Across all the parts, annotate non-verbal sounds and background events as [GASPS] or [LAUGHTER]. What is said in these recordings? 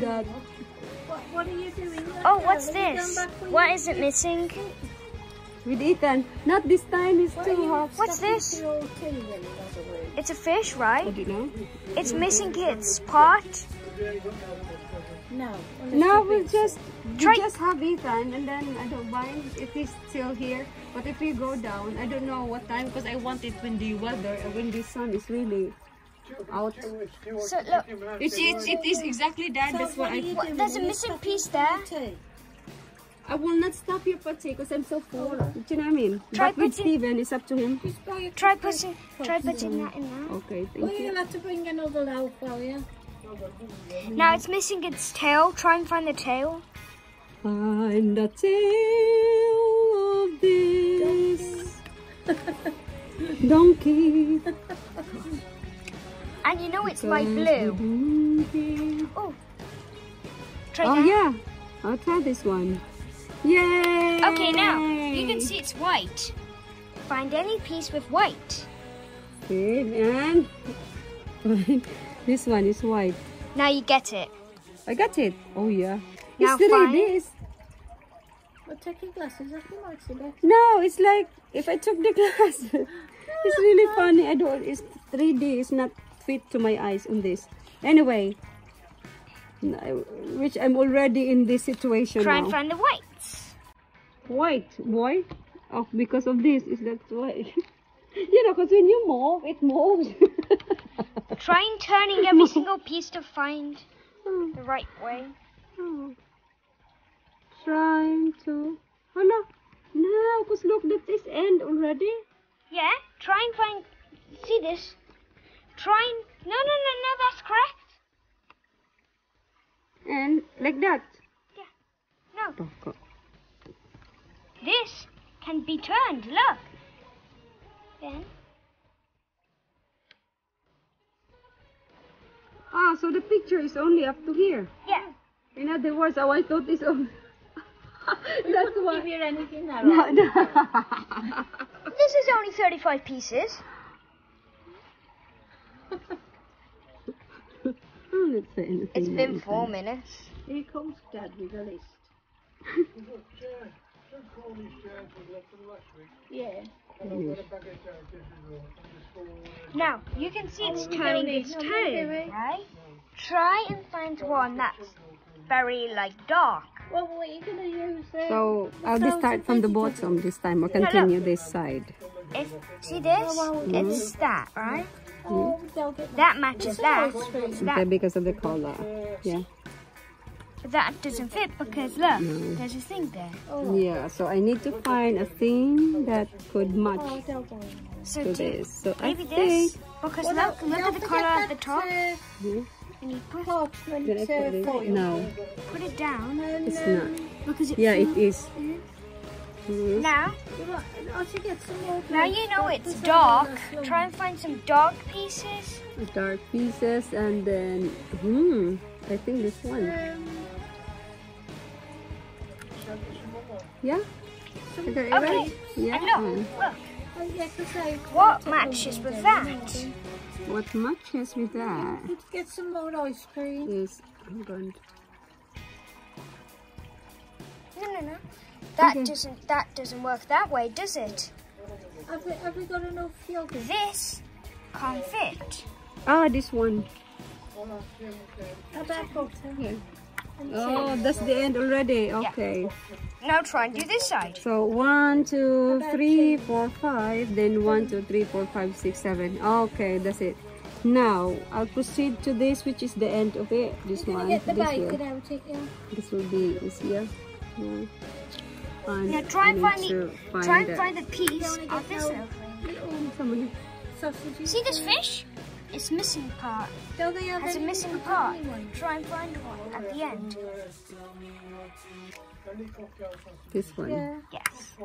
that? What, what are you doing? Oh, what's this? What is it missing? With Ethan. Not this time, it's too hot. What's this? It's a fish, I right? don't know. It's missing its part. No. No, we'll just we Try- just have Ethan and then I don't mind if he's still here. But if we go down, I don't know what time because I want it when the weather, when the sun is really out. So look, You see, it's, it is exactly that. That's why I, what, there's a missing piece there. I will not stop your potty because I'm so full. Do you know what I mean? Try but with putting- Steven, it's up to him. Try putting, try putting that in there. Okay, Well, thank you. you'll have to bring another loaf for you. Now it's missing its tail. Try and find the tail. Find the tail of this donkey. [LAUGHS] And you know it's my blue. Oh, try Oh that. yeah, I'll try this one. Yay! Okay, now you can see it's white. Find any piece with white. Okay, and [LAUGHS] this one is white. Now you get it. I got it. Oh yeah. Now it's really find- this. Well, take your glasses off, you might see better. No, it's like if I took the [LAUGHS] glasses. it's really funny. I don't. It's 3D. It's not fit to my eyes on this. Anyway, which I'm already in this situation Try now. and find the whites. White boy. Oh, because of this is that why? [LAUGHS] you know, because when you move, it moves. [LAUGHS] Try and turning every single piece to find Oh, the right way. oh. Trying to. Oh no, no, because look, that is end already. Yeah, try and find. See this? Try and. No, no, no, no, that's correct. And like that. Yeah. No, Oh, this can be turned. Look. Then. Ah, so the picture is only up to here. Yeah. In other words, how I thought is only. [LAUGHS] That's If why. you're anything that No, no. This is only 35 pieces. Oh, let's say anything. It's been anything. four minutes. Here comes Dad with a list. Yeah. [LAUGHS] Now, you can see it's we turning need its no more, tail, right? Try and find one that's very, like, dark. Well, what are you going to use there? So I'll just start from the bottom this time or no. continue this side. If See this? Oh, it's that, right? Oh, they'll get That matches that. Okay, that, because of the color. Yeah. that doesn't fit because, look, No. there's a thing there. Yeah, so I need to find a thing that could Oh, match. So to this. So I maybe think this. Because Well, look, look at the forget color at the top. Hmm? And you put, Did I put it? No, put it down. It's not. Because it Yeah, it feels- is. Mhm. Now, you want- I should get some more now you know it's dark. Try and find some dark pieces. Dark pieces and then, hmm, I think this one. Um, Yeah? Okay, Okay. Yeah. And look, mm. look. yeah, 'cause I What matches with that? What matches with that Let's get some more ice cream. is, I'm going to No, no, no. That Okay. doesn't. That doesn't work that way, does it? Have we, have we got enough yogurt? This can't fit. Ah, this one. How about. Oh, that's the end already. Okay. Now try and do this side. So one, two, three, four, five. Then one, two, three, four, five, six, seven. Okay, that's it. Now I'll proceed to this, which is the end of it. This one. get the This bacon will, out yeah. this will be easier. Yeah. And Now try and find the. to Try and the- find the piece of this out- little thing. Somebody- Sausages. See this fish? It's missing part. Don't they have Has a missing part. Try and find one at the end. This one. Yeah. Yes.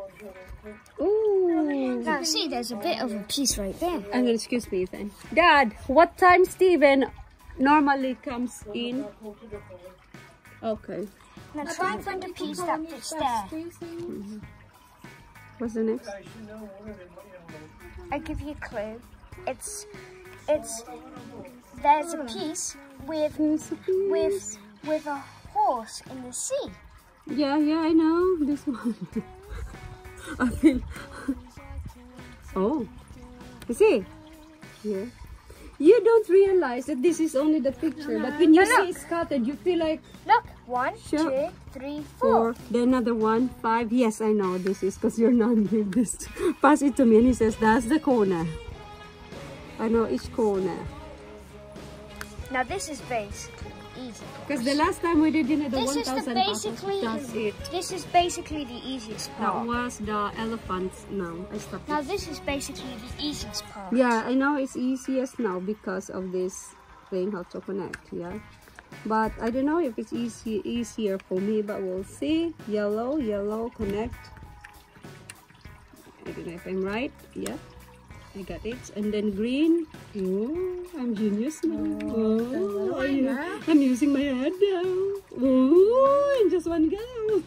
Ooh. Now see, there's a bit of a piece right there. I'm gonna excuse me then. Dad, what time Steven normally comes in? Okay. Now try and find a piece that fits there. What's the next? I give you a clue. It's, it's. There's a piece with There's a piece. with with a horse in the sea. Yeah, yeah, I know this one. [LAUGHS] I feel. [LAUGHS] Oh, you see? Yeah. You don't realize that this is only the picture, but when you No, see it scattered, you feel like Look, one, Sure. two, three, four. four, then another one, five. Yes, I know this is because you're not [LAUGHS] give this. Pass it to me, and he says that's the corner. I know each corner. Now this is easy. Because the last time we did, know, the This is the 1,000 basically That's it. this is basically the easiest part. That was the elephants. No, I stopped. Now it. this is basically the easiest part. Yeah, I know it's easiest now because of this thing how to connect. Yeah, but I don't know if it's easy easier for me. But we'll see. Yellow, yellow, connect. I don't know if I'm right. Yeah, I got it. And then green. Oh, I'm genius now. Oh, oh I, I'm using my head now. Oh, in just one go.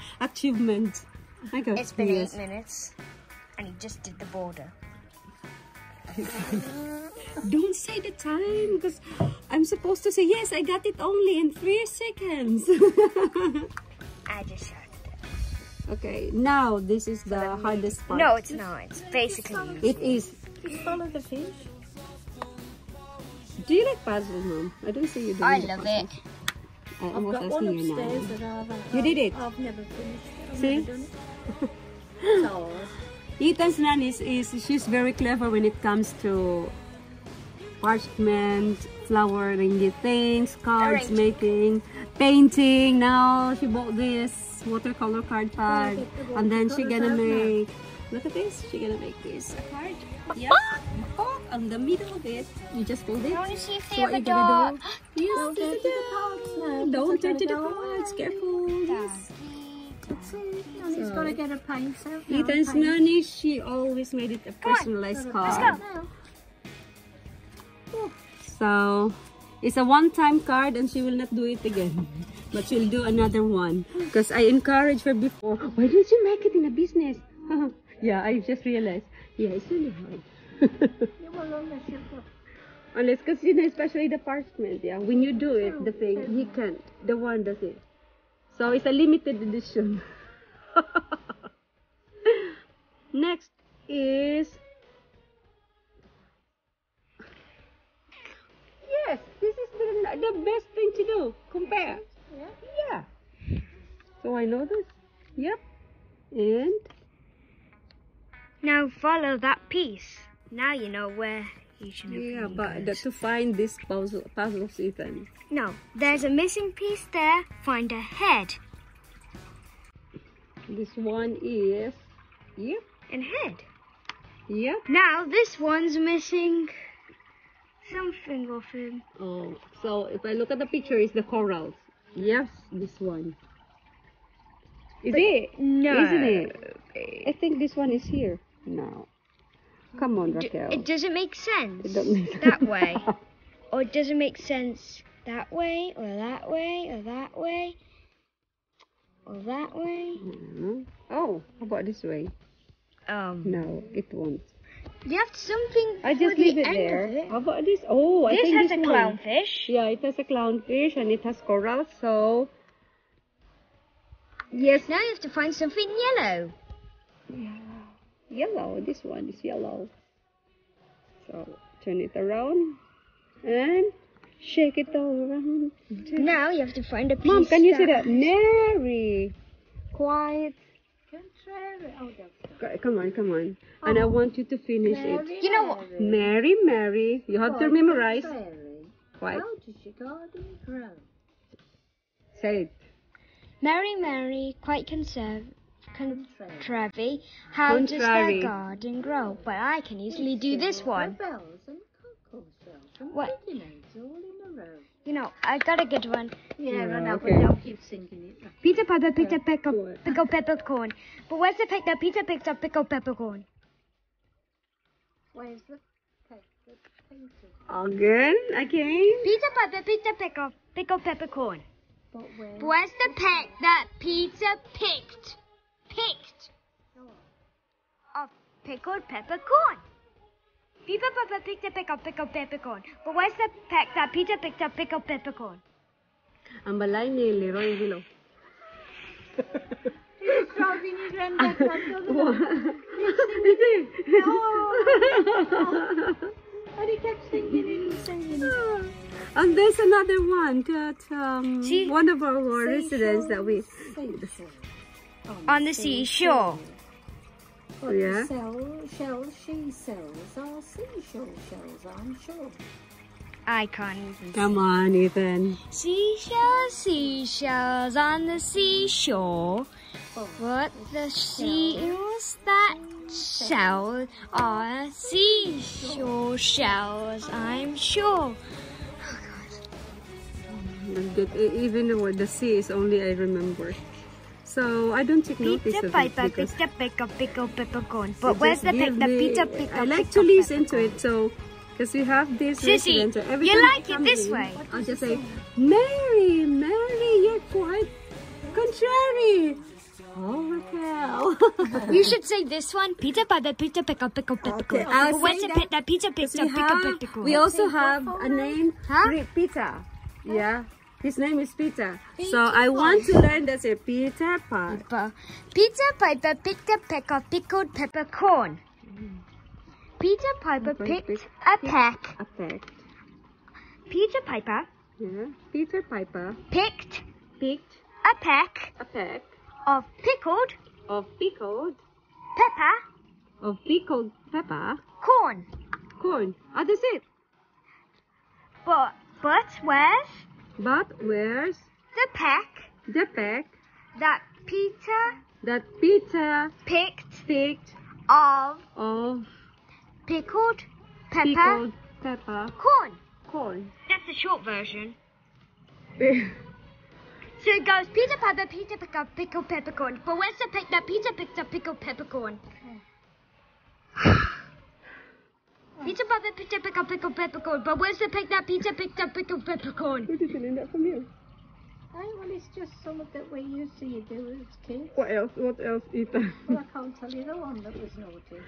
[LAUGHS] Achievement. I got It's been yes. eight minutes, and he just did the border. [LAUGHS] Don't say the time because I'm supposed to say yes. I got it only in three seconds. I just shouted it. Okay, now this is the hardest part. No, it's not. It's basically easy. it is. Just follow the fish. Do you like puzzle, mom? I don't see you doing. I love puzzle. it. I I've almost got one asking you now. that I've, uh, You did it? I've never finished it. I've See? never done it. [LAUGHS] so, Ethan's nan is, is she's very clever when it comes to parchment, flowering things, cards making, painting. Now she bought this watercolor card pad, and then she gonna make. Look at this. She gonna make this a card. Yeah. Oh, on the middle of it, you just fold it. I want to see if So they what have a you gonna dog. do? Yes, Don't turn to the cards now, Don't turn to the cards. Careful. Yes. he's So- got to get a paint out. now, Ethan's nanny, she always made it a personalized card. paint now. So it's a one-time card and she will not do it again. But she'll do another one. Because I encouraged her before. Why don't you make it in a business? [LAUGHS] yeah, I just realized. Yeah, it's really hard. [LAUGHS] Unless, because you know, especially the parchment, yeah. When you do it, the thing, he can't. The one does it. So it's a limited edition. [LAUGHS] Next is. The, best thing to do. Compare. Yeah. Yeah. So I know this. Yep. And Now follow that piece. Now you know where you should yeah, but the, to find this puzzle, puzzles, Ethan. No, there's a missing piece there. Find a head. This one is. Yep. And head. Yep. Now this one's missing something of him. Oh, so if I look at the picture, it's the corals. Yes, this one. Is it? No. Isn't it? I think this one is here. No. Come on, D- Raquel. it doesn't make sense It don't make that way. [LAUGHS] or it doesn't make sense that way, or that way, or that way, or that way. Mhm. Oh, how about this way? Um, No, it won't. You have something I just the leave it end there. it. How about this? Oh, I This think has this a one. clownfish. Yeah, it has a clownfish and it has coral. So yes, Now you have to find something yellow. yellow. This one is yellow. So turn it around and shake it all around. Now you have to find a piece. Mom, can you see that? Mary, quiet. Contrary. Oh, that's Come on, come on. And I oh. want you to finish it. Mary, You know what? Mary, Mary. You have to What? memorize. Contrary. Quiet. How does your garden grow? Say it. Mary, Mary, quite conserv- Contrary. contrary. How does Contrary. their garden grow? But I can easily do this one. Bells and cocoa shells and What? You know, I got a good one. Yeah, Yeah, I know, okay. but don't keep singing it. Peter Piper picked up pickle, What? pickle peppercorn. But where's the pick up? Peter picked up pickle peppercorn. Where's the paper painted? Again, again. Peter Piper picked up pickle, pickle peppercorn. But where? But where's the peck that Peter picked? Picked. Of pickled peppercorn. Peter Piper picked up pickle, pickled peppercorn. But where's the peck that Peter picked up pickled peppercorn? Ang balay ni Leroy Willow. He's driving his granddad back to the And he kept singing and singing. And there's another one that um, See? one of our residents that we On the seashore. But Yeah. the shell, shells she sells are seashell shells, I'm sure. I can't even. come on, Ethan. Seashells, seashells on the seashore. Oh, What the seals that shell are seashore shells, I'm sure. Oh, Good. E- Even though the sea is only I remember. So I don't take notice Peter of it Piper, because Peter Pickle, Pickle, Peppercorn. it But where's the pick? The me- Peter Pickle. I like Pickle, to listen to it. So because we have this Sissy, resident, so every you like it this in, way. I'll just say, Mary, Mary, you're quite contrary. Oh, Raquel. [LAUGHS] You should say this one. Peter Piper, Peter Pickle, Pickle, Peppercorn. I'll But where's say the that pick? The Peter we, Pickle, Pickle, have, Peppercorn. we also have a name, Huh? Re- Peter. Yeah, his name is Peter. So I want to learn that say Peter. Piper. Peter Piper picked a peck of pickled peppercorn. Peter Piper Piper picked picked- a peck. A peck. Peter Piper Yeah. Peter Piper picked picked a peck a peck of pickled of pickled pepper of pickled pepper corn. corn. Ah, that's it. But but where's But where's the peck the peck that Peter that Peter picked picked of of pickled pepper pickled pepper corn? corn? That's the short version. [LAUGHS] So it goes Peter Piper, Peter picked up pickled peppercorn. But where's the pick that Peter picked up pickled peppercorn? [LAUGHS] Peter Piper picked up pickled pickled peppercorn. But where's the pick that Peter picked up pickled peppercorn? Where did you learn that from you? Hey, well, it's just something that we used to do as kids. What else? What else, Ethan? Well, I can't tell you the one that was naughty.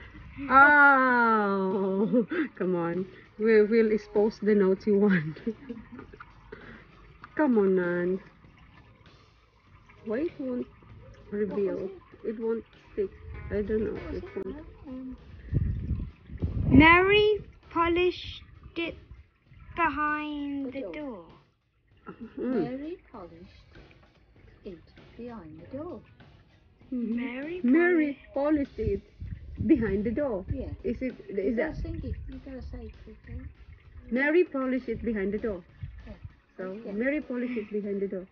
Oh, [LAUGHS] come on. We will expose the naughty one. [LAUGHS] come on, Nan. Why it won't reveal? It won't stick. I don't know. Um, It won't. Mary polished it behind the door. Mm. Mary polished it behind the door. Mary Mary polished it behind the door. Yeah. Is it? You that sing it. You gotta say it quickly. Mary polished it behind the door? Yeah. So Yeah. Mary polished it behind the door.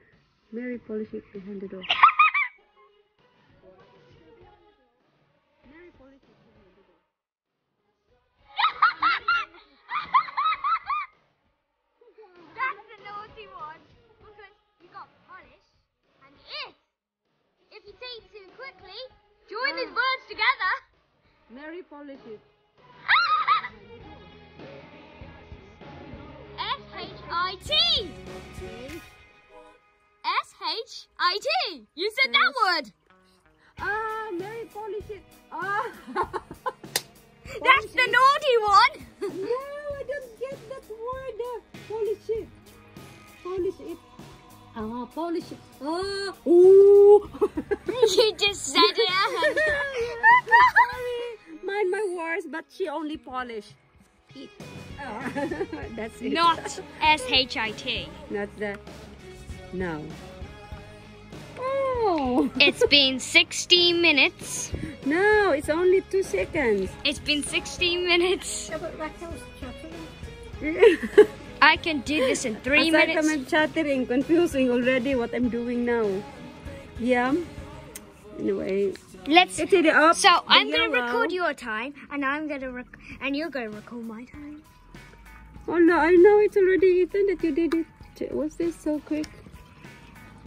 Mary polished it behind the door. Together. Mary polished [LAUGHS] it. S H I T. S H I T. You said that word. Ah, Mary it. Ah. [LAUGHS] That's the naughty one. no, I don't get that word. Uh, polish it. Polish it. Ah, polish it. Ah, ooh. you just said it. [LAUGHS] Sorry. Mind my words, but she only Polish. It. [LAUGHS] That's it. Not S H I T. Not the. No. Oh. It's been 60 minutes. No, it's only two seconds. It's been 60 minutes. [LAUGHS] Yeah, but Raquel's chattering. I can do this in three Aside minutes. from chattering, confusing already what I'm doing now. Yeah. Anyway, Let's. it up. So I'm gonna record your time, and I'm gonna rec- and you're gonna record my time. Oh no, I know it's already eaten that you did it. Was this so quick?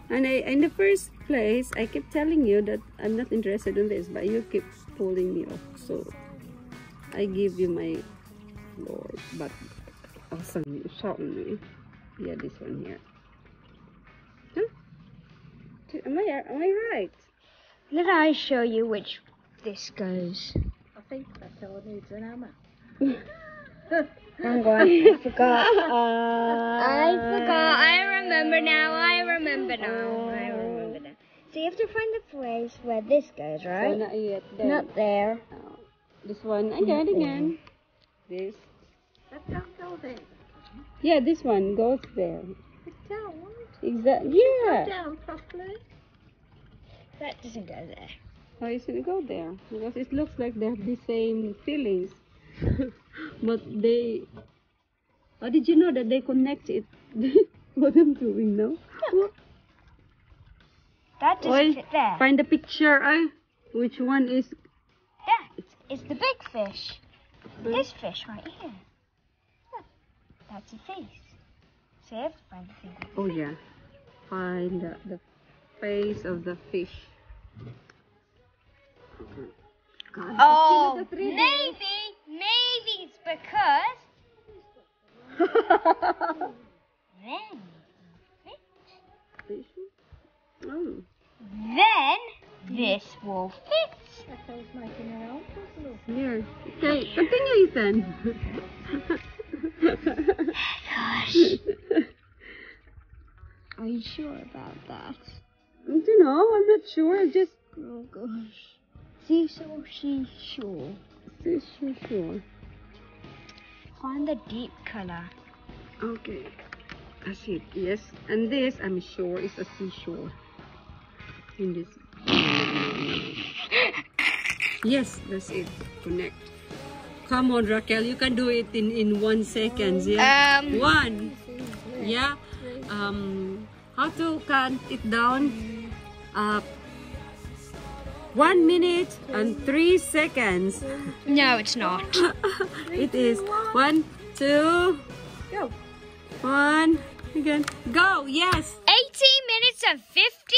And I, in the first place, I kept telling you that I'm not interested in this, but you keep pulling me off. So I give you my Lord, but awesome, you shot me. Yeah, this one here. Huh? Am I am I right? Let I show you which this goes. I think Raquel needs an hammer. Hang on, I forgot. Uh, I forgot. I remember now. I remember now. I remember now. So you have to find the place where this goes, So right? not yet. Then, Not there. uh, this one again, again. This. But don't go there. Yeah, this one goes there. But don't. Exactly. Yeah. Down properly. That doesn't go there. Why should it go there? Because it looks like they have the same feelings. [LAUGHS] but they. How did you know that they connect it? what I'm doing now? What? That doesn't Oi, fit there. Find the picture. Eh? Which one is? Yeah, it's, it's the big fish. This fish right here. That's a face. So you have to find the thing. Oh yeah. Find the, the face of the fish. God, Oh, Maybe, maybe it's because [LAUGHS] then, fish. Oh. then this will fit. Echo's making her own puzzle. Here. Okay, continue, Ethan. [LAUGHS] Oh Are you sure about that? I don't know. I'm not sure. I just Oh gosh. See, so she's sure. sure, sure, sure. Find the deep color. Okay. That's it. Yes. And this, I'm sure, is a seashore. In this. [GASPS] Yes, that's it. Connect. Come on, Raquel. You can do it in, in one second. Yeah. Um, One. Yeah. Um, how to count it down? Uh, one minute and three seconds. No, it's not. [LAUGHS] It is one, two, Go. one. Again. Go. Yes. 18 minutes and 50